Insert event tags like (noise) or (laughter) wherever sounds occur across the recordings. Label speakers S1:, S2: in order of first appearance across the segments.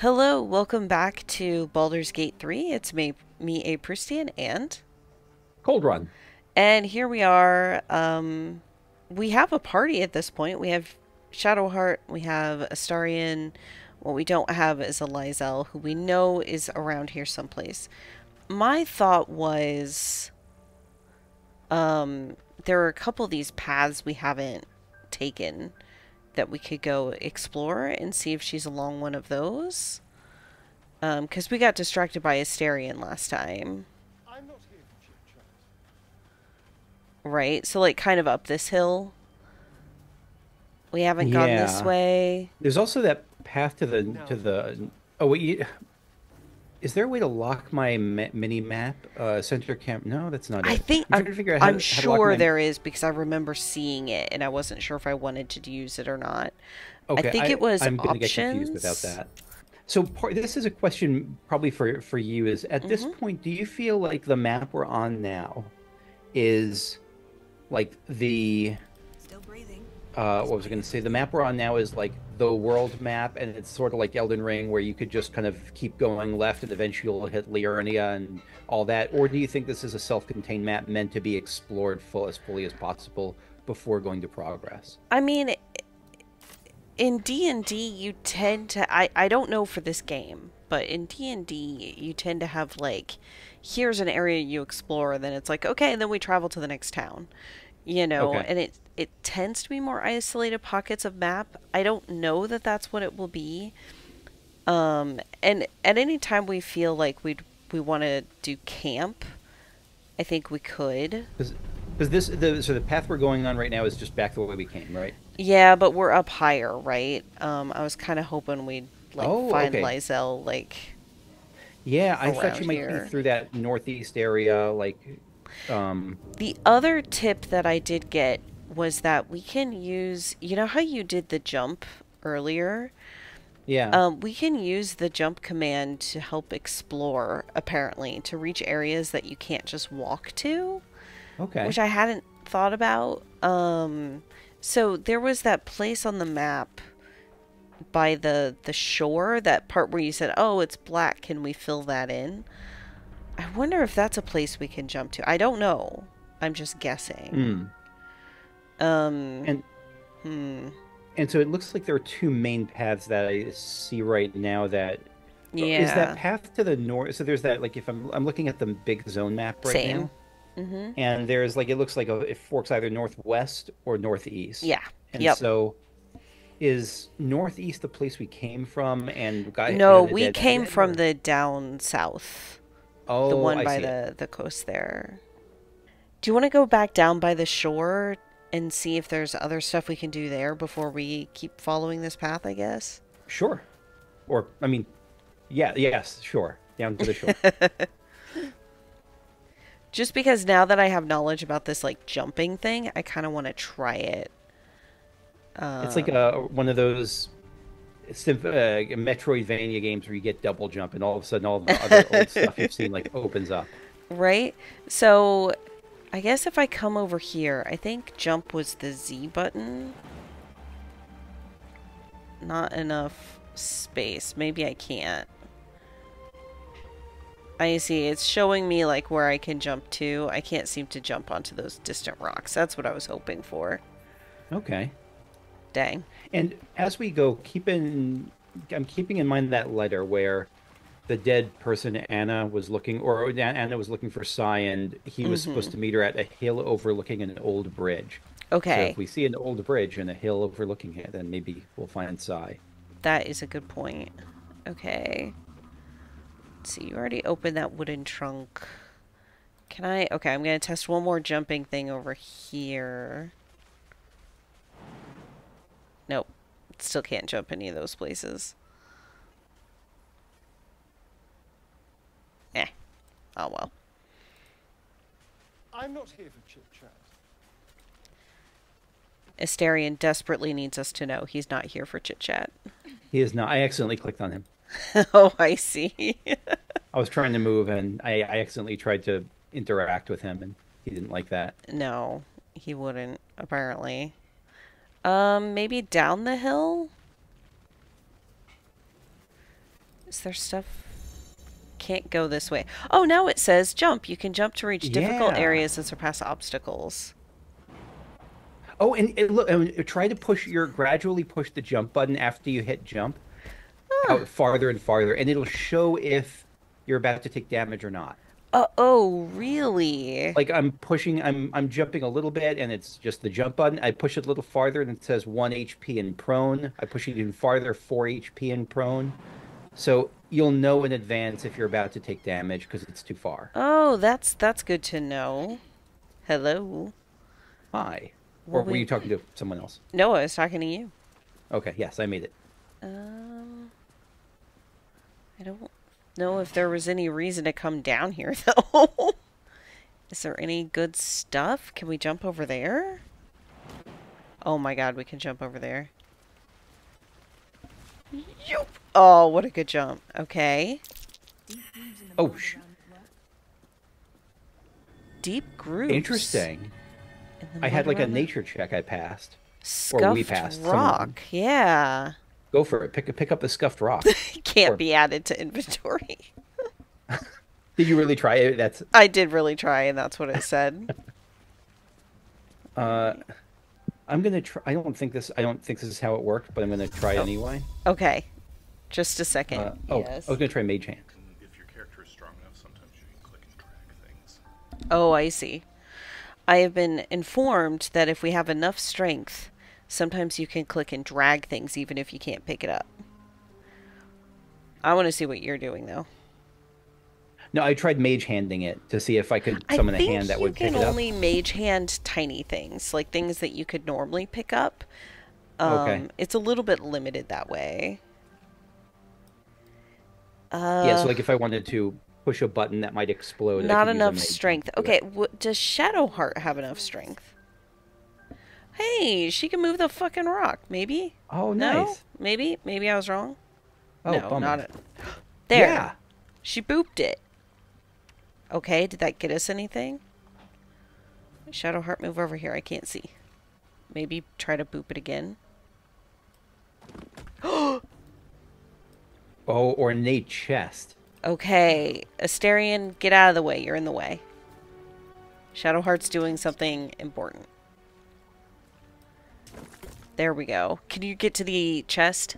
S1: Hello, welcome back to Baldur's Gate 3. It's me, me aproustian, and...
S2: Cold Run.
S1: And here we are. Um, we have a party at this point. We have Shadowheart, we have Astarion. What we don't have is a Lae'zel, who we know is around here someplace. My thought was... Um, there are a couple of these paths we haven't taken that we could go explore and see if she's along one of those. Because um, we got distracted by Astarion last time. Right, so like kind of up this hill. We haven't gone this way.
S2: There's also that path to the no. to the. Oh wait, is there a way to lock my mini map uh, center camp? No, that's not
S1: I
S2: it.
S1: think I'm, I'm, I'm sure my... there is because I remember seeing it and I wasn't sure if I wanted to use it or not. Okay, I think I, it was I'm gonna get confused
S2: without that. So part, this is a question probably for for you. Is at mm-hmm. this point, do you feel like the map we're on now is like the uh, what was I going to say? The map we're on now is like the world map, and it's sort of like Elden Ring, where you could just kind of keep going left, and eventually you'll hit Liurnia and all that. Or do you think this is a self-contained map meant to be explored full as fully as possible before going to progress?
S1: I mean, in D and D, you tend to. I I don't know for this game, but in D and D, you tend to have like, here's an area you explore, then it's like okay, and then we travel to the next town you know okay. and it it tends to be more isolated pockets of map i don't know that that's what it will be um and at any time we feel like we'd we want to do camp i think we could
S2: because this the so the path we're going on right now is just back the way we came right
S1: yeah but we're up higher right um i was kind of hoping we'd like oh, find okay. Like
S2: yeah i thought you might here. be through that northeast area like um,
S1: the other tip that I did get was that we can use, you know how you did the jump earlier?
S2: Yeah.
S1: Um, we can use the jump command to help explore, apparently, to reach areas that you can't just walk to.
S2: Okay.
S1: Which I hadn't thought about. Um, so there was that place on the map by the the shore, that part where you said, "Oh, it's black. Can we fill that in?" I wonder if that's a place we can jump to. I don't know. I'm just guessing.
S2: Mm. Um. And. Hmm. And so it looks like there are two main paths that I see right now. That
S1: yeah.
S2: Is that path to the north? So there's that. Like if I'm I'm looking at the big zone map right Same. now. Mm-hmm. And there's like it looks like a, it forks either northwest or northeast.
S1: Yeah.
S2: And
S1: yep.
S2: so is northeast the place we came from and
S1: got no we came from the down south
S2: Oh,
S1: the one
S2: I
S1: by the the coast there. Do you want to go back down by the shore and see if there's other stuff we can do there before we keep following this path? I guess.
S2: Sure. Or I mean, yeah, yes, sure. Down to the shore. (laughs)
S1: Just because now that I have knowledge about this like jumping thing, I kind of want to try it.
S2: Um, it's like a one of those Uh, Metroidvania games where you get double jump and all of a sudden all the other old stuff you've seen like (laughs) opens up.
S1: Right. So, I guess if I come over here, I think jump was the Z button. Not enough space. Maybe I can't. I see. It's showing me like where I can jump to. I can't seem to jump onto those distant rocks. That's what I was hoping for.
S2: Okay.
S1: Dang.
S2: And as we go, keep in, I'm keeping in mind that letter where the dead person Anna was looking, or Anna was looking for Sai, and he was mm-hmm. supposed to meet her at a hill overlooking an old bridge.
S1: Okay. So
S2: if we see an old bridge and a hill overlooking it, then maybe we'll find Sai.
S1: That is a good point. Okay. Let's see, you already opened that wooden trunk. Can I? Okay, I'm going to test one more jumping thing over here. Still can't jump any of those places. Eh. Oh well.
S3: I'm not here for chit chat.
S1: Astarion desperately needs us to know he's not here for chit chat.
S2: He is not. I accidentally clicked on him. (laughs)
S1: oh, I see. (laughs)
S2: I was trying to move and I, I accidentally tried to interact with him and he didn't like that.
S1: No, he wouldn't, apparently. Um, maybe down the hill? Is there stuff? Can't go this way. Oh, now it says jump. You can jump to reach difficult
S2: Yeah.
S1: areas and surpass obstacles.
S2: Oh, and, and look, and try to push your gradually push the jump button after you hit jump out farther and farther, and it'll show if you're about to take damage or not.
S1: Uh oh, really?
S2: Like I'm pushing, I'm I'm jumping a little bit, and it's just the jump button. I push it a little farther, and it says one HP in prone. I push it even farther, four HP in prone. So you'll know in advance if you're about to take damage because it's too far.
S1: Oh, that's that's good to know. Hello.
S2: Hi.
S1: Well,
S2: or were
S1: we-
S2: you talking to someone else?
S1: No, I was talking to you.
S2: Okay, yes, I made it.
S1: Um, I don't know if there was any reason to come down here (laughs) though. Is there any good stuff? Can we jump over there? Oh my god, we can jump over there. Yup. Oh, what a good jump. Okay.
S2: Oh, sh-
S1: Deep grooves.
S2: interesting.
S1: in
S2: I had like a nature check I passed.
S1: Scuffed
S2: or we passed, someone-
S1: rock. Yeah.
S2: Go for it. Pick pick up the scuffed rock. (laughs)
S1: Can't
S2: Or-
S1: be added to inventory. (laughs)
S2: Did you really try it? That's
S1: I did really try, and that's what it said. (laughs)
S2: uh I'm gonna try I don't think this I don't think this is how it worked, but I'm gonna try it anyway.
S1: Okay. Just a second.
S2: Uh, oh,
S1: yes.
S2: I was gonna try mage hand.
S3: And if your character is strong enough, sometimes you can click and drag things.
S1: Oh, I see. I have been informed that if we have enough strength, sometimes you can click and drag things even if you can't pick it up. I want to see what you're doing though.
S2: No, I tried mage handing it to see if I could
S1: I
S2: summon a hand that would pick it up.
S1: you can only mage hand tiny things, like things that you could normally pick up. Um,
S2: Okay.
S1: It's a little bit limited that way. Uh,
S2: yeah, so like if I wanted to push a button that might explode.
S1: Not
S2: could use a
S1: enough strength. Okay, does Shadowheart have enough strength? Hey, she can move the fucking rock. Maybe.
S2: Oh,
S1: No.
S2: nice.
S1: Maybe. Maybe I was wrong.
S2: Oh,
S1: no,
S2: bummer.
S1: not it. There.
S2: Yeah.
S1: She booped it. Okay, did that get us anything? Shadowheart, move over here. I can't see. Maybe try to boop it again. (gasps)
S2: Oh, ornate chest.
S1: Okay, Astarion, get out of the way. You're in the way. Shadowheart's doing something important. There we go. Can you get to the chest?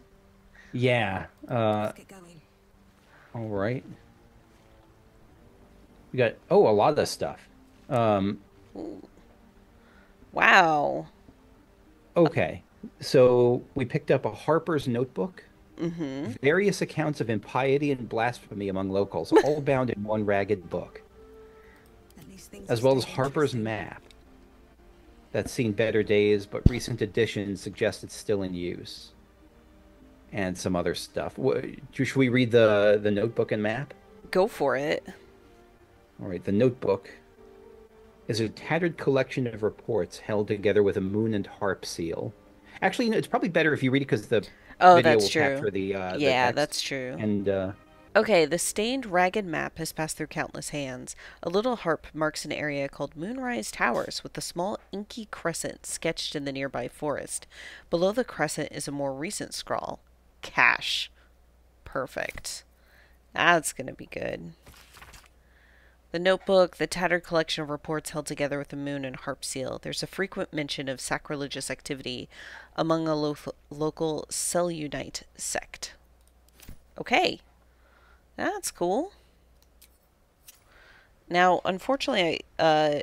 S2: Yeah. Uh, all right. We got oh a lot of this stuff. Um,
S1: Wow.
S2: okay, so we picked up a Harper's notebook.
S1: Mm-hmm.
S2: Various accounts of impiety and blasphemy among locals, all (laughs) bound in one ragged book, as well as Harper's map. That's seen better days, but recent editions suggest it's still in use. And some other stuff. Should we read the the notebook and map?
S1: Go for it.
S2: All right, the notebook is a tattered collection of reports held together with a moon and harp seal. Actually, you know, it's probably better if you read it because the
S1: Oh,
S2: video
S1: that's
S2: will
S1: true.
S2: capture the uh, the
S1: yeah,
S2: text.
S1: that's true.
S2: And uh,
S1: Okay, the stained, ragged map has passed through countless hands. A little harp marks an area called Moonrise Towers with a small inky crescent sketched in the nearby forest. Below the crescent is a more recent scrawl Cash. Perfect. That's gonna be good. The notebook, the tattered collection of reports held together with the moon and harp seal. There's a frequent mention of sacrilegious activity among a lo- local Selunite sect. Okay. That's cool. Now, unfortunately, I, uh,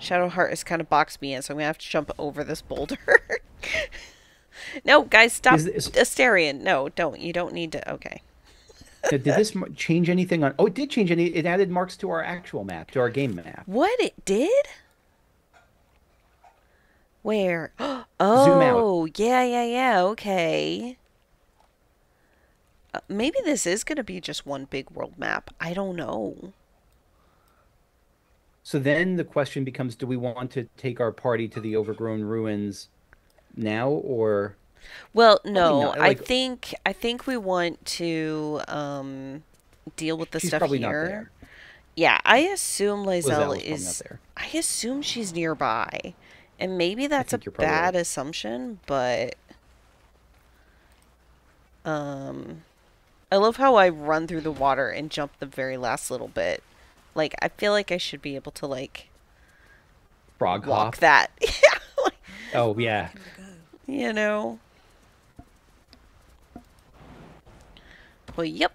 S1: Shadowheart has kind of boxed me in, so I'm gonna have to jump over this boulder. (laughs) no, guys, stop.
S2: Is this-
S1: Astarion, no, don't. You don't need to. Okay.
S2: did this change anything on? Oh, it did change any. It added marks to our actual map, to our game map.
S1: What it did? Where? (gasps)
S2: out.
S1: Oh, yeah, yeah, yeah. Okay. Uh, maybe this is gonna be just one big world map. I don't know.
S2: So then the question becomes: Do we want to take our party to the overgrown ruins now, or
S1: Well, no,
S2: not,
S1: I think I think we want to um deal with the
S2: she's
S1: stuff
S2: probably
S1: here.
S2: not there?
S1: Yeah, I assume Lizelle
S2: Lizelle's
S1: is. I assume she's nearby, and maybe that's a
S2: think you're probably
S1: bad
S2: right.
S1: assumption, but um, I love how I run through the water and jump the very last little bit. Like I feel like I should be able to like
S2: Frog
S1: walk
S2: hop.
S1: that. (laughs)
S2: Oh yeah.
S1: you know. Well, yep.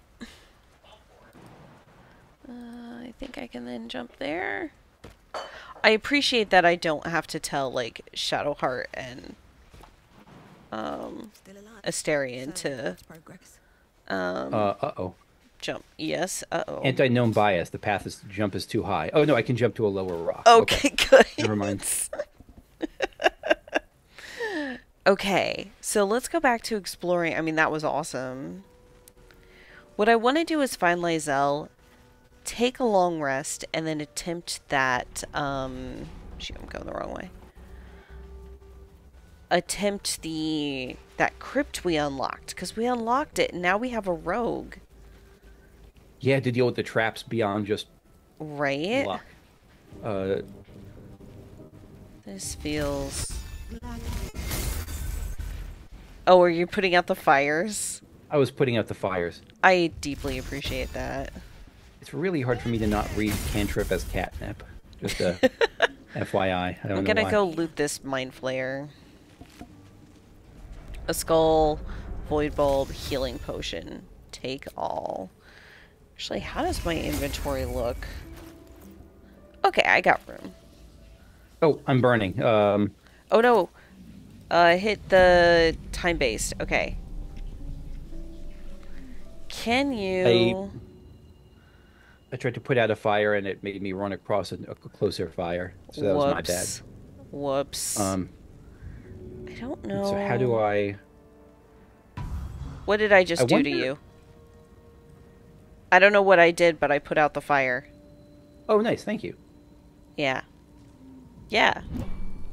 S1: Uh, I think I can then jump there. I appreciate that I don't have to tell like Shadowheart and um Astarion
S4: So,
S1: to
S4: that's progress.
S1: Um
S2: Uh oh.
S1: jump. Yes. Uh oh.
S2: Anti known bias. The path is jump is too high. Oh no, I can jump to a lower rock.
S1: Okay, (laughs) good.
S2: Never mind. (laughs)
S1: Okay, so let's go back to exploring. I mean, that was awesome. What I want to do is find Lizelle, take a long rest, and then attempt that. Um, shoot, I'm going the wrong way. Attempt the that crypt we unlocked because we unlocked it, and now we have a rogue,
S2: Yeah, to deal with the traps beyond just
S1: right?
S2: luck. Uh,
S1: This feels. Oh, are you putting out the fires?
S2: I was putting out the fires.
S1: I deeply appreciate that.
S2: It's really hard for me to not read cantrip as catnip. Just a (laughs) FYI. I don't
S1: I'm gonna
S2: why.
S1: go loot this mind flayer. A skull, void bulb, healing potion. Take all. Actually, how does my inventory look? Okay, I got room.
S2: Oh, I'm burning. Um,
S1: Oh no. Uh, hit the time based. Okay. Can you?
S2: I tried to put out a fire and it made me run across a, a closer fire. So that was my bad.
S1: Whoops. Whoops.
S2: Um,
S1: I don't know.
S2: so how do I?
S1: What did I just
S2: I
S1: do to you? I don't know what I did, but I put out the fire.
S2: Oh, nice. Thank you.
S1: Yeah. Yeah.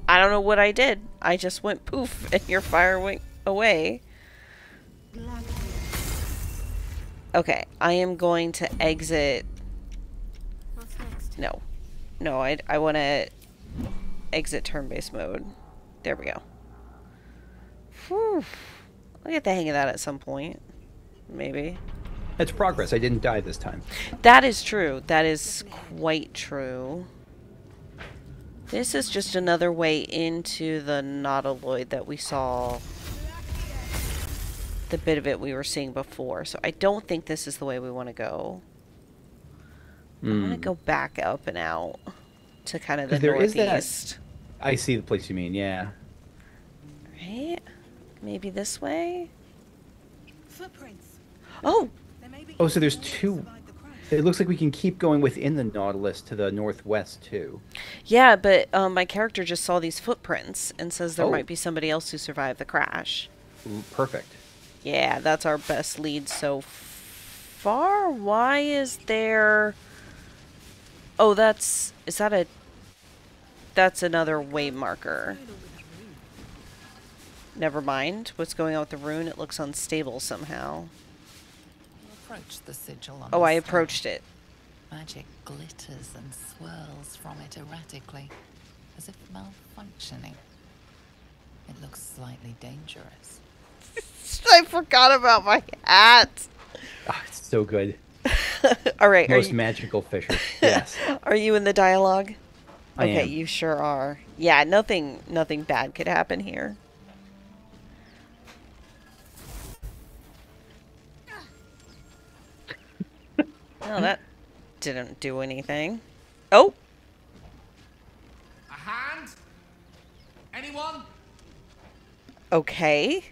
S1: I don't know what I did. I just went poof (laughs) and your fire went away. Okay, I am going to exit.
S4: What's next?
S1: No. No, I, I want to exit turn based mode. There we go. Whew. I'll get the hang of that at some point. Maybe.
S2: That's progress. I didn't die this time.
S1: That is true. That is quite true. This is just another way into the nautiloid that we saw. The bit of it we were seeing before. So I don't think this is the way we want to go. I want to
S2: Hmm.
S1: go back up and out to kind of the
S2: there is
S1: northeast.
S2: that- I see the place you mean. Yeah.
S1: Right? Maybe this way?
S4: Footprints.
S1: Oh!
S4: There may be
S2: Oh, so there's two.
S4: survived the crash.
S2: It looks like we can keep going within the Nautilus to the northwest too.
S1: Yeah, but um, my character just saw these footprints and says there
S2: Oh.
S1: might be somebody else who survived the crash.
S2: Ooh, Perfect.
S1: Yeah, that's our best lead so far. Why is there... Oh, that's... Is that a... That's another way marker. Never mind. What's going on with the rune? It looks unstable somehow.
S5: Approach the sigil on
S1: Oh,
S5: the
S1: I
S5: stone.
S1: approached it.
S5: Magic glitters and swirls from it erratically, as if malfunctioning. It looks slightly dangerous. (laughs)
S1: I forgot about my hat.
S2: Ah, it's so good. (laughs)
S1: All right,
S2: Most
S1: you,
S2: magical fisher. (laughs) Yes.
S1: are you in the dialogue?
S2: I
S1: okay,
S2: am.
S1: you sure are. Yeah, nothing nothing bad could happen here. Oh, that didn't do anything. Oh,
S6: A hand? Anyone?
S1: okay.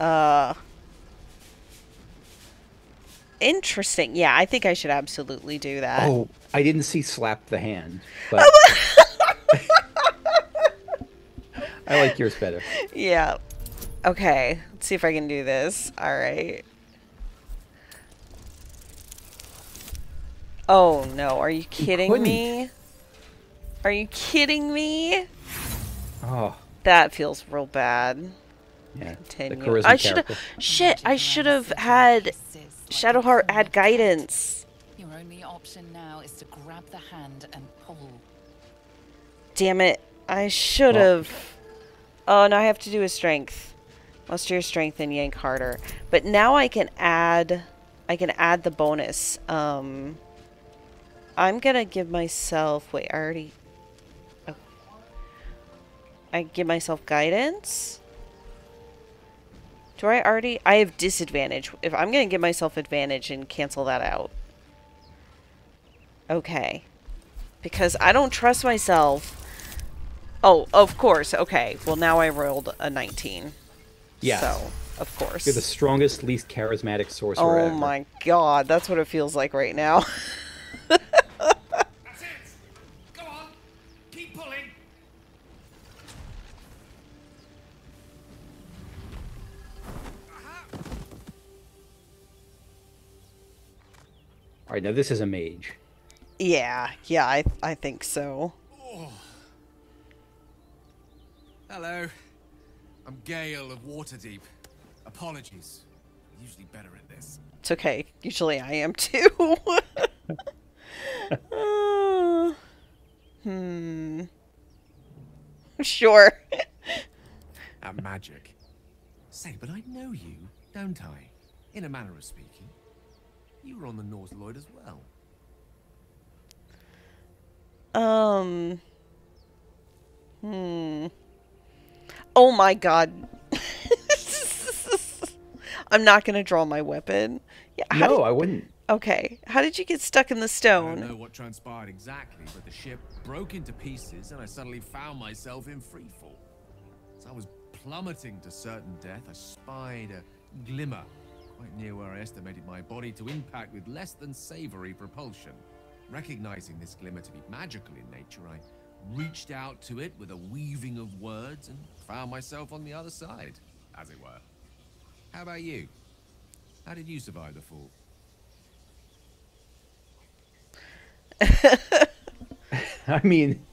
S1: Uh Interesting. Yeah, I think I should absolutely do that.
S2: Oh, I didn't see slap the hand, but (laughs) I like yours better.
S1: Yeah. Okay. Let's see if I can do this. All right. Oh no, are you kidding
S2: couldn't.
S1: me? Are you kidding me?
S2: Oh,
S1: That feels real bad.
S2: yeah.
S1: Continue.
S2: The charisma
S1: I should have shit, I should have had
S5: crevices like
S1: Shadowheart add guidance.
S5: Your only option now is to grab the hand and pull.
S1: Damn it. I should have Oh, now I have to do a strength. Muster your strength and yank harder. But now I can add I can add the bonus. Um I'm gonna give myself wait, I already oh. I give myself guidance. Do I already I have disadvantage. If I'm gonna give myself advantage and cancel that out. Okay. Because I don't trust myself. Oh, of course. Okay. Well, now I rolled a 19.
S2: Yeah.
S1: So, of course.
S2: You're the strongest, least charismatic sorcerer
S1: Oh
S2: ever.
S1: my god, that's what it feels like right now. (laughs)
S2: All right, now this is a mage.
S1: yeah, yeah, I I think so.
S6: Hello. I'm Gale of Waterdeep. Apologies. I'm usually better at this.
S1: It's okay. Usually I am too. (laughs) Uh, hmm. Sure.
S6: At magic. Say, but I know you, don't I? In a manner of speaking. You were on the nautiloid as well.
S1: Um. Hmm. Oh my god. (laughs) I'm not gonna draw my weapon. Yeah.
S2: No,
S1: did-
S2: I wouldn't.
S1: okay. How did you get stuck in the stone?
S6: I don't know what transpired exactly, but the ship broke into pieces and I suddenly found myself in freefall. As I was plummeting to certain death, I spied a glimmer quite near where I estimated my body to impact with less than savory propulsion. Recognizing this glimmer to be magical in nature, I reached out to it with a weaving of words and found myself on the other side, as it were. How about you? How did you survive the fall? (laughs)
S2: I mean,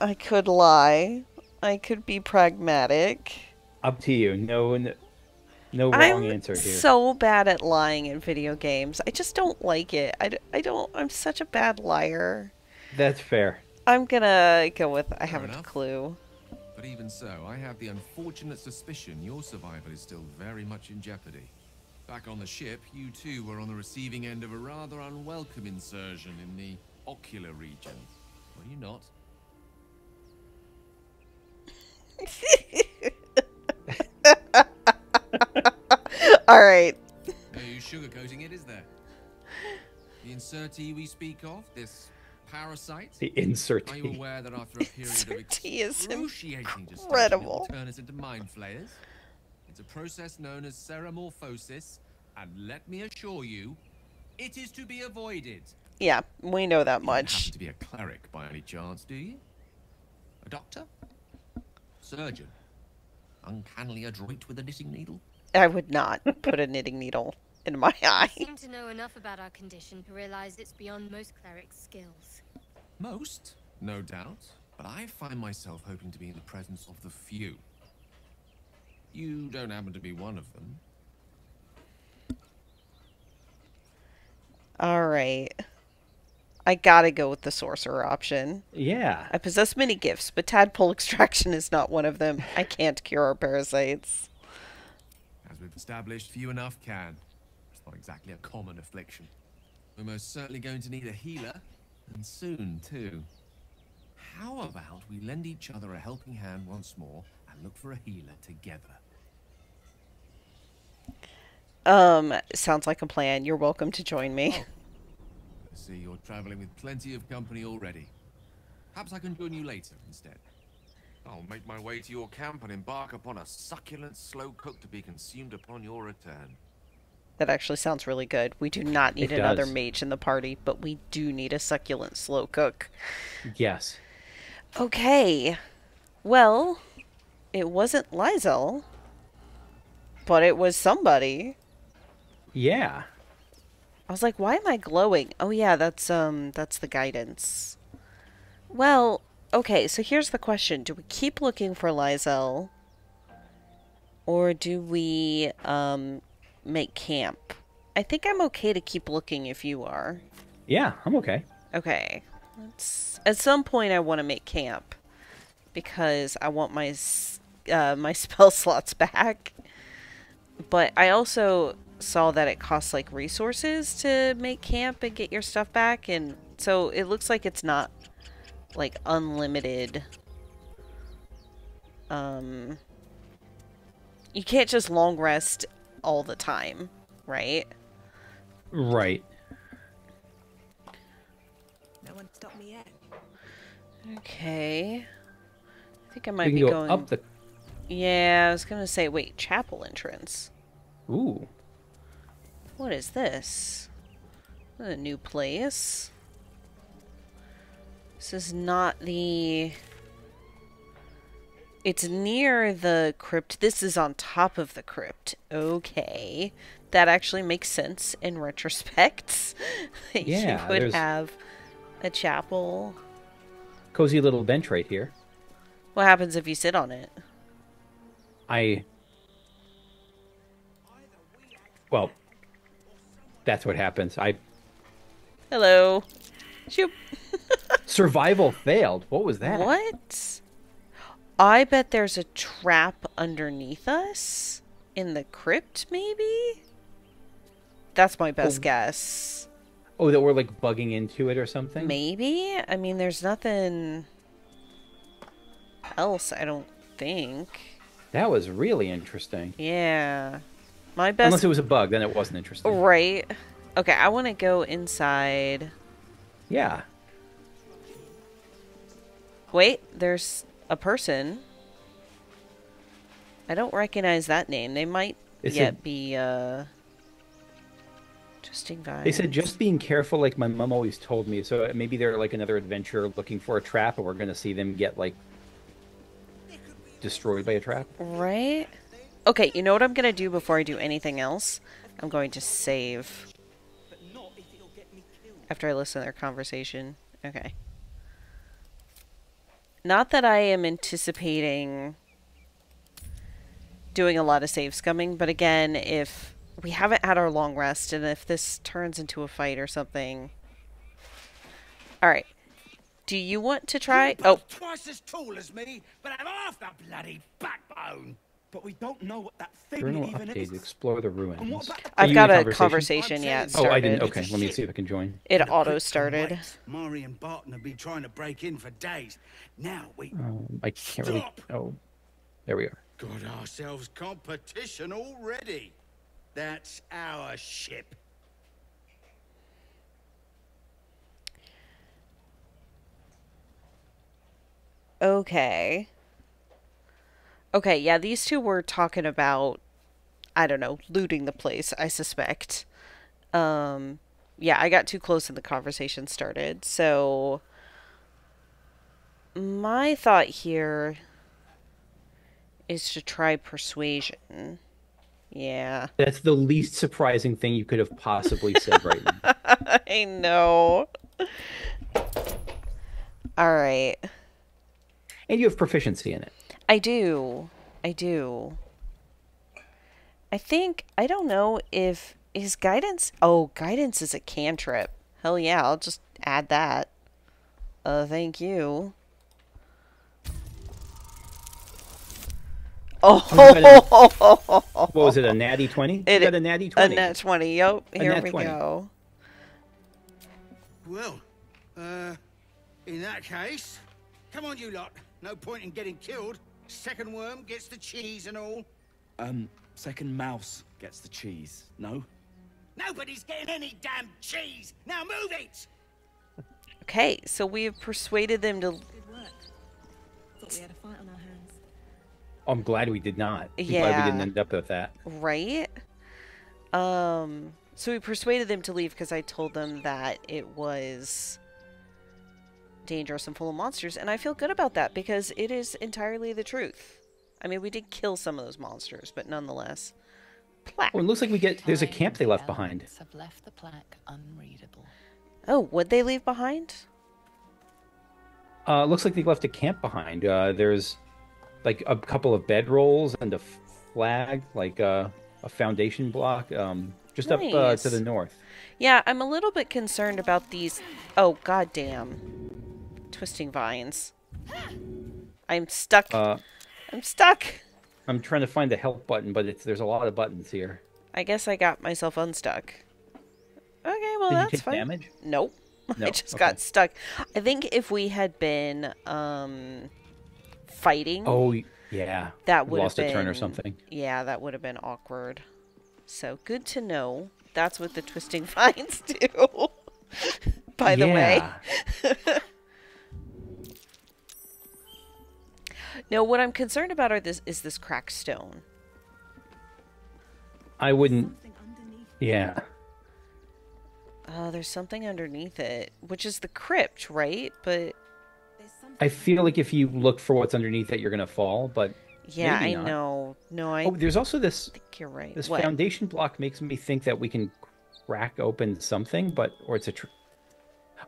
S1: I could lie. I could be pragmatic.
S2: up to you. No, no, no wrong
S1: I'm
S2: answer here.
S1: so bad at lying in video games. I just don't like it. I, I don't. I'm such a bad liar.
S2: That's fair.
S1: I'm gonna go with I haven't a clue.
S6: But even so, I have the unfortunate suspicion your survival is still very much in jeopardy. Back on the ship, you too were on the receiving end of a rather unwelcome insertion in the ocular region. Were you not? (laughs)
S1: All right.
S6: No use sugarcoating it, is there? (laughs) The insertee we speak of, this parasite,
S2: The insert.
S6: are you aware that after a period of
S1: is
S6: excruciating gestation,
S1: incredible.
S6: will turn us into mind flayers? It's a process known as ceremorphosis, and let me assure you, it is to be avoided.
S1: Yeah, we know that much.
S6: You don't happen to be a cleric by any chance, do you? A doctor? Surgeon? Uncannily adroit with a knitting needle?
S1: I would not put a knitting needle in my eye.
S7: seem to know enough about our condition to realize it's beyond most clerics' skills.
S6: Most, no doubt, but I find myself hoping to be in the presence of the few. You don't happen to be one of them.
S1: All right. I gotta go with the sorcerer option.
S2: Yeah.
S1: I possess many gifts, but tadpole extraction is not one of them. I can't cure our parasites.
S6: As we've established, few enough can. It's not exactly a common affliction. We're most certainly going to need a healer, and soon, too. How about we lend each other a helping hand once more and look for a healer together?
S1: Um, sounds like a plan. You're welcome to join me.
S6: I see you're traveling with plenty of company already. Perhaps I can join you later instead.
S3: I'll make my way to your camp and embark upon a succulent slow cook to be consumed upon your return.
S1: That actually sounds really good. We do not need
S2: It
S1: another
S2: does.
S1: mage in the party, but we do need a succulent slow cook.
S2: Yes.
S1: Okay. Well, it wasn't Lizel, but it was somebody.
S2: Yeah.
S1: I was like, why am I glowing? Oh yeah, that's um that's the guidance. Well, okay, so here's the question. Do we keep looking for Lizel? Or do we um make camp? I think I'm okay to keep looking if you are.
S2: Yeah, I'm okay.
S1: Okay. Let's, at some point I want to make camp because I want my uh, my (laughs) spell slots back. but I also saw that it costs like resources to make camp and get your stuff back, and so it looks like it's not like unlimited. Um, you can't just long rest all the time, right?
S2: Right.
S4: No one stopped me yet.
S1: Okay. I think I might
S2: we can
S1: be
S2: go
S1: going
S2: up the.
S1: Yeah, I was gonna say, wait, chapel entrance.
S2: Ooh.
S1: What is this? This is a new place. This is not the... It's near the crypt. This is on top of the crypt. Okay. That actually makes sense in retrospect. (laughs)
S2: Yeah,
S1: you would
S2: there's-
S1: have a chapel.
S2: Cozy little bench right here.
S1: What happens if you sit on it?
S2: I. Well, that's what happens. I
S1: Hello. Shoop. (laughs)
S2: survival failed. What was that?
S1: What? I bet there's a trap underneath us in the crypt, maybe. That's my best
S2: Oh.
S1: guess.
S2: Oh, that we're like bugging into it or something.
S1: Maybe. I mean, there's nothing else. I don't think.
S2: That was really interesting.
S1: Yeah. My best.
S2: Unless it was a bug, then it wasn't interesting.
S1: Right. Okay, I want to go inside.
S2: Yeah.
S1: Wait, there's a person. I don't recognize that name. They might
S2: It's
S1: yet
S2: a-
S1: be uh Interesting vibes.
S2: They said just being careful, like my mom always told me. So maybe they're like another adventurer looking for a trap, and we're gonna see them get like destroyed by a trap.
S1: Right? Okay, you know what I'm gonna do before I do anything else? I'm going to save. After I listen to their conversation. Okay. Not that I am anticipating doing a lot of save scumming, but again, if we haven't had our long rest and if this turns into a fight or something. Alright. Do you want to try? Oh,
S8: Twice as tall as me, but i have half the bloody backbone. But we don't know what that thing
S2: Journal
S8: even
S2: update.
S8: is.
S2: Explore the ruins.
S8: And what about the
S2: Are
S1: I've got a conversation yet
S8: I'm
S2: Oh, I didn't. Okay, let me see if I can join.
S1: It auto started.
S8: wait. Mari and Barton have been trying to break in for days. Now we
S2: Um, I can't really.
S8: Stop!
S2: Oh, there we are.
S8: got ourselves competition already. That's our ship.
S1: Okay. Okay, yeah, these two were talking about I don't know, looting the place, I suspect. Um yeah, I got too close and the conversation started. So my thought here is to try persuasion. Yeah.
S2: That's the least surprising thing you could have possibly said right now. (laughs)
S1: I know. All right.
S2: And you have proficiency in it.
S1: I do. I do. I think I don't know if is guidance. Oh, guidance is a cantrip. Hell yeah, I'll just add that. Uh, thank you. (laughs) Oh,
S2: What was it? A natty twenty?
S1: It-
S2: got a natty twenty.
S1: a
S2: twenty.
S1: nat twenty. Yep, here we
S2: 20.
S1: go.
S8: Well, uh, in that case, come on, you lot. No point in getting killed. Second worm gets the cheese and all.
S9: Um, second mouse gets the cheese. No?
S8: Nobody's getting any damn cheese. Now move it.
S1: Okay, so we have persuaded them to.
S4: Good work. Thought we had a fight on our hands.
S2: I'm glad we did not. I'm glad
S1: Yeah.
S2: we didn't end up with that.
S1: Right? Um, so we persuaded them to leave because I told them that it was dangerous and full of monsters, and I feel good about that because it is entirely the truth. I mean, we did kill some of those monsters, but nonetheless. Plaque.
S2: Oh, it looks like we get. There's a camp they left behind.
S5: Have left the plaque unreadable.
S1: Oh, would they leave behind?
S2: Uh, looks like they left a camp behind. Uh, there's like a couple of bedrolls and a flag, like uh, a foundation block, um, just up uh, to the north.
S1: Yeah, I'm a little bit concerned about these. Oh, goddamn. Twisting vines. I'm stuck.
S2: Uh,
S1: I'm stuck.
S2: I'm trying to find the help button, but it's there's a lot of buttons here.
S1: I guess I got myself unstuck. Okay, well
S2: Did you
S1: that's
S2: take
S1: fine.
S2: damage?
S1: Nope. (laughs) I just
S2: okay.
S1: got stuck. I think if we had been um fighting,
S2: Oh yeah.
S1: that would
S2: lost
S1: have been
S2: a turn or something.
S1: Yeah, that would have been awkward. So good to know. That's what the twisting (laughs) vines do. (laughs) By the way.
S2: Yeah.
S1: No, what I'm concerned about are this is this cracked stone.
S2: I wouldn't. Yeah.
S1: Oh, there's something underneath it, which is the crypt, right? But
S2: I feel like if you look for what's underneath it, you're gonna fall. But
S1: yeah,
S2: Maybe
S1: I
S2: not.
S1: know. No, I
S2: oh, there's also this
S1: think you're right.
S2: this
S1: What?
S2: foundation block makes me think that we can crack open something, but or it's a. Tr-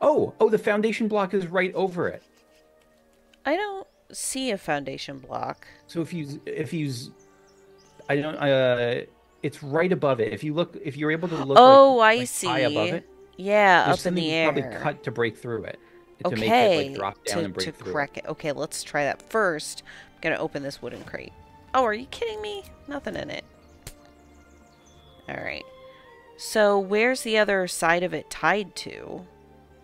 S2: oh, oh, the foundation block is right over it.
S1: I don't see a foundation block.
S2: So if you if you, I don't. Uh, it's right above it. If you look, if you're able to look.
S1: oh,
S2: like,
S1: I
S2: like,
S1: see.
S2: High above it,
S1: Yeah, up in the
S2: you
S1: air.
S2: probably cut to break through it. To
S1: okay,
S2: make it like drop down
S1: to,
S2: and break
S1: to
S2: through.
S1: crack it. Okay, let's try that first. I'm gonna open this wooden crate. Oh, are you kidding me? Nothing in it. All right. So where's the other side of it tied to?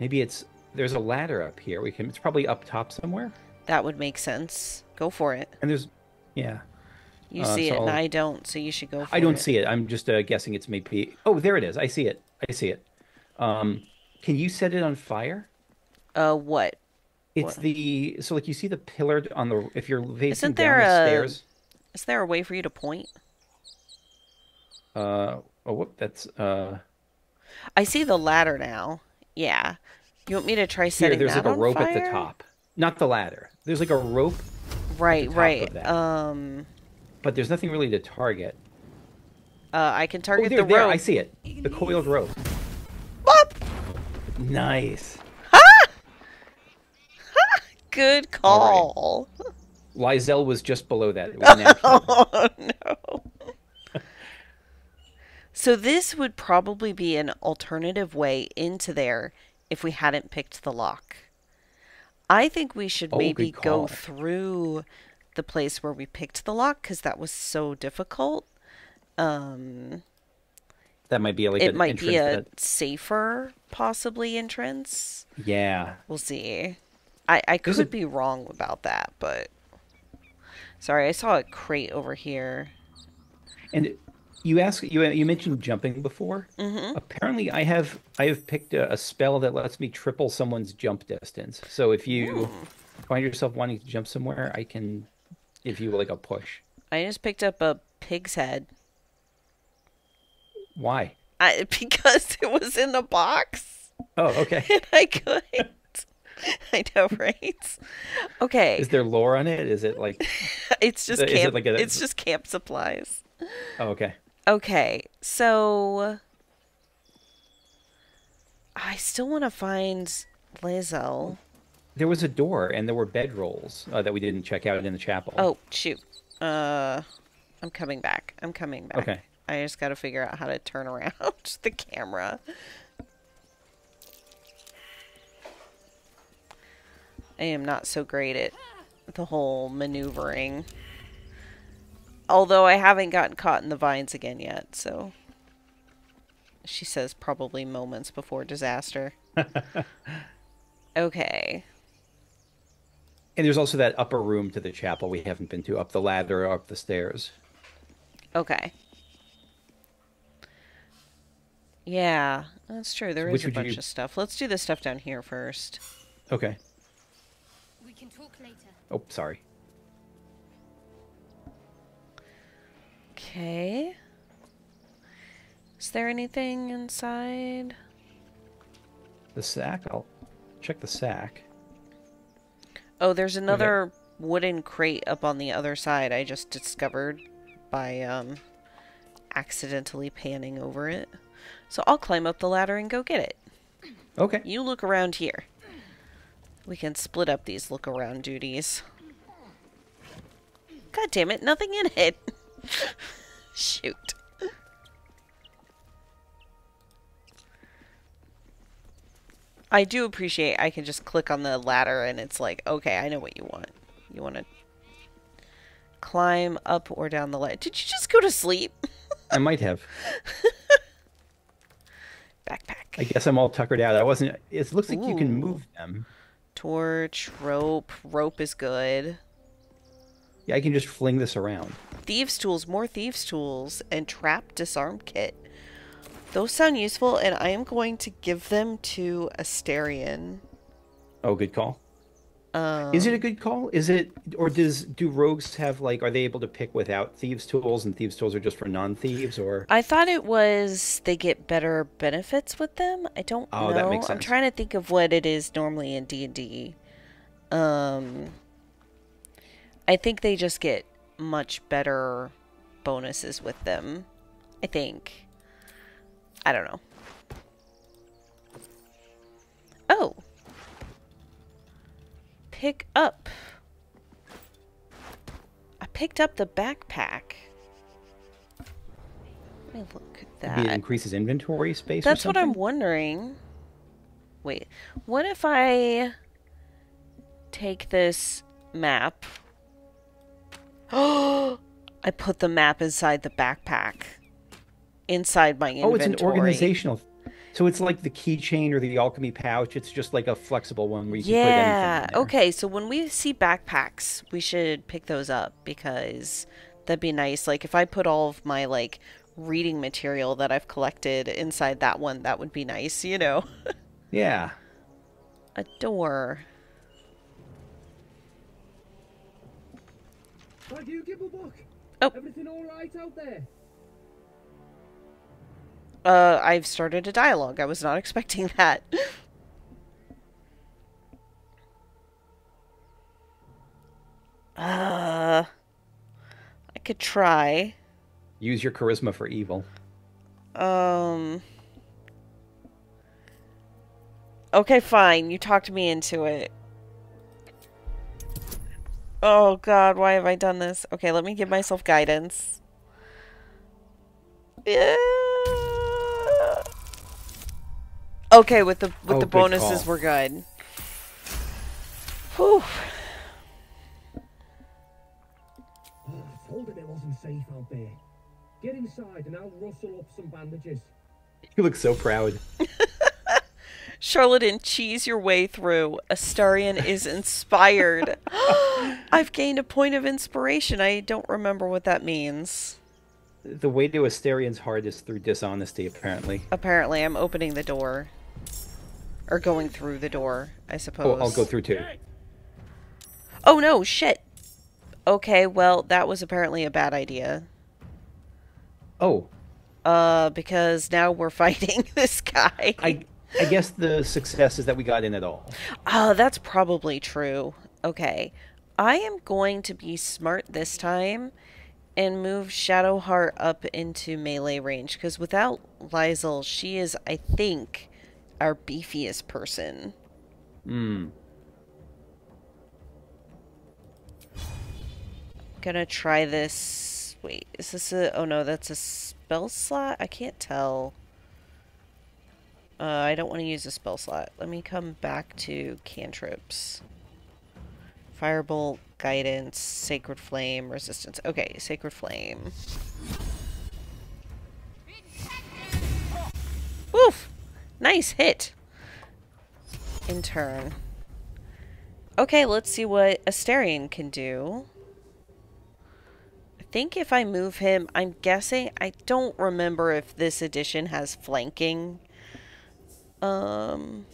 S2: Maybe it's there's a ladder up here. We can. It's probably up top somewhere.
S1: That would make sense. Go for it.
S2: And there's, yeah.
S1: You
S2: Uh,
S1: see
S2: so
S1: it,
S2: I'll-
S1: I don't, so you should go for
S2: I don't
S1: it.
S2: see it. I'm just uh, guessing it's maybe. Oh, there it is. I see it. I see it. Um, can you set it on fire?
S1: Uh, what?
S2: It's
S1: What?
S2: the so like you see the pillar on the if you're facing
S1: Isn't
S2: down
S1: there
S2: the
S1: a-
S2: stairs.
S1: Is there a way for you to point?
S2: Uh oh, whoop, that's uh
S1: I see the ladder now. Yeah. You want me to try setting here.
S2: There's
S1: that
S2: like a rope at the top, not the ladder. There's like a rope,
S1: Right, right. Um,
S2: but there's nothing really to target.
S1: uh, I can
S2: Oh,
S1: target
S2: there,
S1: the
S2: there,
S1: rope.
S2: I see it. The coiled rope.
S1: Bop!
S2: Nice.
S1: Good
S2: All
S1: call.
S2: Lizelle was just below that. (laughs)
S1: Oh no. so this would probably be an alternative way into there if we hadn't picked the lock. I think we should
S2: Oh,
S1: maybe go through the place where we picked the lock because that was so difficult. Um,
S2: that might be like
S1: it might be a
S2: that-
S1: safer, possibly entrance.
S2: yeah.
S1: We'll see. I I could
S2: a-
S1: be wrong about that, but sorry, I saw a crate over here.
S2: And you ask you you mentioned jumping before.
S1: Mm-hmm.
S2: Apparently, I have I have picked a, a spell that lets me triple someone's jump distance. So if you find yourself wanting to jump somewhere, I can give you like a push.
S1: I just picked up a pig's head.
S2: Why?
S1: I, (laughs) because it was in the box
S2: Oh, okay. (laughs)
S1: and I couldn't. I know, right? Okay,
S2: Is there lore on it? Is it like? (laughs)
S1: it's just
S2: is it
S1: camp.
S2: like a-
S1: It's just camp supplies.
S2: Oh, okay.
S1: Okay, so I still want to find Lizelle.
S2: There was a door and there were bedrolls uh, that we didn't check out in the chapel.
S1: Oh shoot. Uh, I'm coming back. I'm coming back.
S2: Okay.
S1: I just got to figure out how to turn around (laughs) the camera. I am not so great at the whole maneuvering. Although I haven't gotten caught in the vines again yet, so. She says probably moments before disaster. (laughs) okay.
S2: And there's also that upper room to the chapel we haven't been to, up the ladder or up the stairs.
S1: Okay. Yeah, that's true. There
S2: So
S1: is a bunch
S2: you-
S1: of stuff. Let's do the stuff down here first.
S2: Okay.
S7: We can talk later.
S2: Oh, sorry.
S1: Okay. Is there anything inside?
S2: The sack. I'll check the sack.
S1: Oh, there's another wooden crate up on the other side I just discovered by um accidentally panning over it. So I'll climb up the ladder and go get it.
S2: Okay.
S1: You look around here. We can split up these look around duties. God damn it, nothing in it. (laughs) Shoot. I do appreciate I can just click on the ladder and it's like, okay, I know what you want. You want to climb up or down the ladder. Did you just go to sleep?
S2: I might have. (laughs)
S1: Backpack.
S2: I guess I'm all tuckered out. I wasn't. It looks like you can move them.
S1: Torch, rope. Rope is good.
S2: Yeah, I can just fling this around.
S1: Thieves' tools, more thieves' tools, and trap disarm kit. Those sound useful, and I am going to give them to Astarion.
S2: Oh, good call.
S1: Um,
S2: Is it a good call? Is it, or does do rogues have like? Are they able to pick without thieves' tools, and thieves' tools are just for non-thieves? Or
S1: I thought it was they get better benefits with them. I don't
S2: Oh,
S1: know.
S2: that makes sense.
S1: I'm trying to think of what it is normally in D and D. Um, I think they just get much better bonuses with them. I think. I don't know. Oh. Pick up. I picked up the backpack. Let me look at that.
S2: maybe it increases inventory space. or
S1: That's what I'm wondering. Wait, what if I take this map? Oh, (gasps) I put the map inside the backpack. Inside my inventory.
S2: Oh, it's an organizational. So it's like the keychain or the alchemy pouch. It's just like a flexible one where you can put anything.
S1: Yeah. Okay, so when we see backpacks, we should pick those up because that'd be nice. Like if I put all of my like reading material that I've collected inside that one, that would be nice, you know. (laughs)
S2: Yeah.
S1: A door.
S10: Thank you, Gibblebook.
S1: Oh.
S10: Everything all right out there?
S1: Uh, I've started a dialogue. I was not (laughs) expecting that. uh, I could try.
S2: Use your charisma for evil.
S1: Um. Okay, fine. You talked me into it. Oh god, why have I done this? Okay, let me give myself guidance. Yeah. Okay, with the with
S2: Oh,
S1: the bonuses
S2: call.
S1: we're good. Whew.
S10: I told it wasn't safe out there. Get inside and I'll rustle up some bandages.
S2: You look so proud. (laughs)
S1: Charlatan, cheese your way through. Astarion is inspired. (gasps) I've gained a point of inspiration. I don't remember what that means.
S2: The way to Astarion's heart is through dishonesty, apparently.
S1: Apparently, I'm opening the door. Or going through the door, I suppose.
S2: Oh, I'll go through too.
S1: Oh no, shit! Okay, well, that was apparently a bad idea.
S2: Oh,
S1: Uh, because now we're (laughs) fighting this guy.
S2: I I guess the success is that we got in at all.
S1: Oh, that's probably true. Okay. I am going to be smart this time and move Shadowheart up into melee range because without Lae'zel, she is, I think, our beefiest person.
S2: Hmm.
S1: Gonna try this. Wait, is this a. Oh no, that's a spell slot? I can't tell. Uh, I don't want to use a spell slot. Let me come back to cantrips. Firebolt, guidance, sacred flame, resistance. Okay, sacred flame. Woof! Nice hit. In turn. Okay, let's see what Astarion can do. I think if I move him, I'm guessing, I don't remember if this edition has flanking. Um,